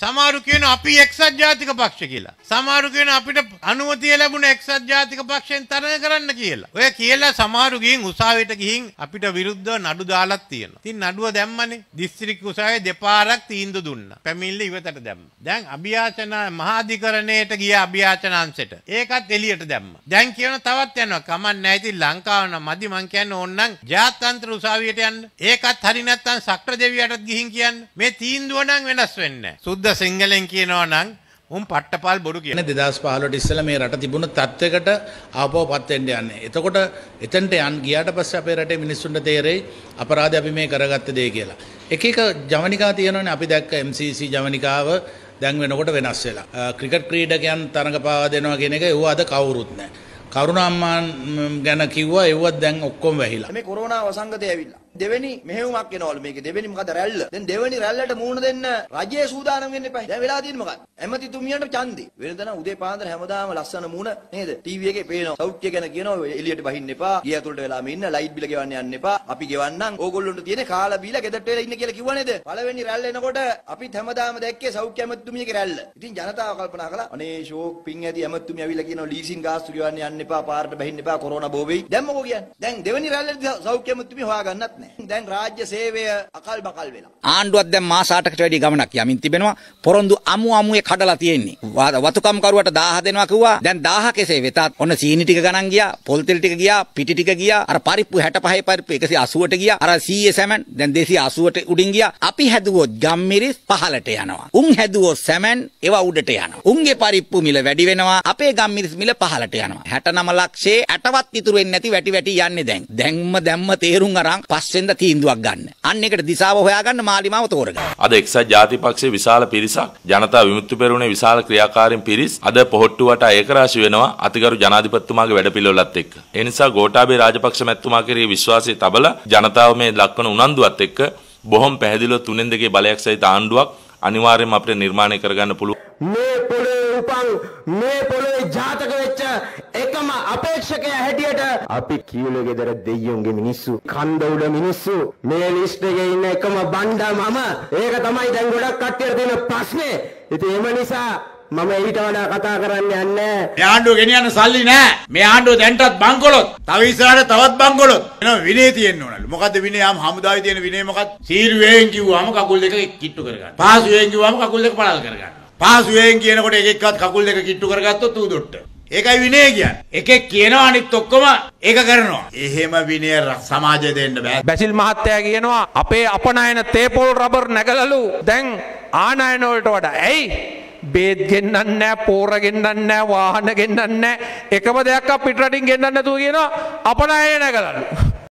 සමහරු කියන අපි එක්සත් ජාතික පක්ෂ කියලා. සමහරු කියන අපිට අනුමතිය ලැබුණ එක්සත් ජාතික පක්ෂයෙන් තරඟ කරන්න කියලා. ඔය කියලා සමහරු ගිහින් උසාවියට ගිහින් අපිට විරුද්ධව නඩු දාලක් තියෙනවා. ඉතින් නඩුව දැම්මනේ. දිස්ත්‍රික් උසාවියේ දෙපාරක් තීන්දුව දුන්නා. පැමිණිල්ල ඉවතට දැම්මා. දැන් අභියාචන මහාධිකරණයට ගිය අභියාචන අංශයට. ඒකත් එළියට දැම්මා. දැන් කියන තවත් යනවා. කමක් නැහැ. ඉතින් ලංකාව නම් මදි මං කියන්නේ ඕන්නම් ජාත්‍යන්තර උසාවියට යන්න. ඒකත් හරි නැත්නම් සක්‍ර දෙවියටත් ගිහින් කියන්න. මේ තීන්දුව නම් වෙනස් වෙන්නේ නැහැ. සුද්ධ සිංහලෙන් කියනවා නම් උන් පට්ටපල් බොරු කියන. දෙදස් පහලට ඉස්සල මේ රට තිබුණ තත්වකට ආපෝ පත්වෙන්ට යන්නේ. එතකොට එතන්ට යන් ගියාට පස්ස අපේ රටේ මිනිස්සුන්ට තේරෙයි අපරාධ අපි මේ කරගත්ත දේ කියලා. එක එක ජවනිකා තියෙනවනේ අපි දැක්ක MCC ජවනිකාව දැන් වෙනකොට වෙනස් වෙලා. ක්‍රිකට් ක්‍රීඩකයන් තරඟ පාවා දෙනවා කියන එක ඒව අද කවුරුත් නැහැ. කරුණාම්මාන් ගැන කිව්වා ඒවත් දැන් ඔක්කොම වැහිලා. මේ කොරෝනා වසංගතය ඇවිල්ලා. දෙවෙනි මෙහෙයුමක් එනවලු මේකේ. දෙවෙනි මොකද රැල්ල. දැන් දෙවෙනි රැල්ලට මූණ දෙන්න රජයේ සූදානම් වෙන්න එපා. දැන් වෙලා තියෙන්නේ මොකක්ද? ඇමතිතුමියට ඡන්දේ. වෙනදා නම් උදේ පාන්දර හැමදාම ලස්සන මූණ නේද? ටීවී එකේ පේනවා. සෞඛ්‍ය ගැන කියනවා එළියට බහින්න එපා. ගේ ඇතුළට වෙලාම ඉන්න. ලයිට් බිල ගෙවන්න යන්න එපා. අපි ගෙවන්නම්. ඕගොල්ලොන්ට තියෙන්නේ කාලා බීලා ගෙදරට වෙලා ඉන්න කියලා කිව්වා නේද? පළවෙනි රැල්ල එනකොට අපිත් හැමදාම දැක්කේ සෞඛ්‍ය ඇමතිතුමියගේ රැල්ල. ඉතින් ජනතාව කල්පනා කළා අනේ ෂෝක් පිං ඇති ඇමතිතුමිය ඇවිල්ලා කියනවා ලීසින් ගාස්තු ගෙවන්න යන්න එපා. පාරට බහින්න එපා. කොරෝනා බෝ වෙයි. දැන් මොකෝ කියන්නේ? දැන් දෙවෙනි රැල්ලේ සෞඛ්‍ය ඇමතිතුමිය හොයාගන්නත් නැහැ. දැන් රාජ්‍ය රාජ්‍ය සේවය අකල් බකල් වෙලා. ආණ්ඩුවක් දැන් මාස 8කට වැඩි ගමනක් යමින් තිබෙනවා. පොරොන්දු අමු අමුවේ කඩලා තියෙන්නේ. වතුකම් කරුවට 1000 දෙනවා කිව්වා. දැන් 1000 කෙසේ වෙතත් ඔන්න සීනි ටික ගණන් ගියා, පොල් තෙල් ටික ගියා, පිටි ටික ගියා. අර පරිප්පු 65 පරිප්පු 180ට ගියා. අර සීයේ සැමන් දැන් 280ට උඩින් ගියා. අපි හැදුවොත් ගම්මිරිස් පහලට යනවා. උන් හැදුවොත් සැමන් ඒවා උඩට යනවා. උන්ගේ පරිප්පු මිල වැඩි වෙනවා. අපේ ගම්මිරිස් මිල පහලට යනවා. 69 ලක්ෂයේ 8වත් ඉතුරු වෙන්නේ නැති වැටි වැටි යන්නේ දැන්. දැන්ම දැම්ම තේරුම් අරන් පස්සෙන්ද තීන්දුවක් ගන්න. අන්න එකට දිසාව හොයාගන්න මාලිමාව තෝරගන්න. අද එක්සත් ජාතිපක්ෂයේ විශාල පිරිසක් ජනතා විමුක්ති පෙරමුණේ විශාල ක්‍රියාකාරීන් පිරිස් අද පොහොට්ටුවට ඒකරාශි වෙනවා අතිගරු ජනාධිපතිතුමාගේ වැඩපිළිවෙලත් එක්ක. ඒ නිසා ගෝඨාභය රාජපක්ෂ මැතිතුමා කෙරෙහි විශ්වාසය තබලා ජනතාව මේ දක්වන උනන්දුවත් එක්ක බොහොම පැහැදිලිව තුනෙන් දෙකේ බලයක් සහිත ආණ්ඩුවක් අනිවාර්යයෙන්ම අපිට නිර්මාණය කරගන්න පුළුවන්. මේ පොළේ උපන් මේ පොළේ ජාතක වෙච්ච එකම අපේක්ෂකයා හැටියට අපි කීලෝ ගෙදර දෙයියොන්ගේ මිනිස්සු කන්ද උඩ මිනිස්සු මේ ලිස්ට් එකේ ඉන්න එකම බණ්ඩා මම ඒක තමයි දැන් ගොඩක් කට්ටියට තියෙන ප්‍රශ්නේ ඉතින් එම නිසා මම ඊට වඩා කතා කරන්න යන්නේ මේ ආණ්ඩුව ගෙනියන්න සල්ලි නැහැ. මේ ආණ්ඩුව දැන්ටත් බංකොලොත්. තව ඉස්සරහට තවත් බංකොලොත්. එනවා විනය තියෙන්න ඕනලු. මොකද්ද විනය? ආම් හමුදාවේ තියෙන විනය මොකක්ද? සීරුවෙන් කිව්වම කකුල් දෙක කිට්ටු කරගන්න. පහසුවෙන් කිව්වම කකුල් දෙක පළල් කරගන්න. පහසුවෙන් කියනකොට එක එක්කත් කකුල් දෙක කිට්ටු කරගත්තොත් ඌ දොට්ට. ඒකයි විනය කියන්නේ. එකෙක් කියනවා අනිත් ඔක්කොම ඒක කරනවා. එහෙම විනය සමාජය දෙන්න බෑ. බැසිල් මහත්තයා කියනවා අපේ අපනයන තේපොල් රබර් නැගලලු දැන් ආනයන වලට වඩා. ඇයි? බේත් ගෙන්න්නන්න නෑ පෝර ගෙන්න්නන්න වාහන ගෙන්න්නන්න එකම දෙයක් පිටරටින් ගෙන්න්න නැතුව කියන අපනය නැගලන්න.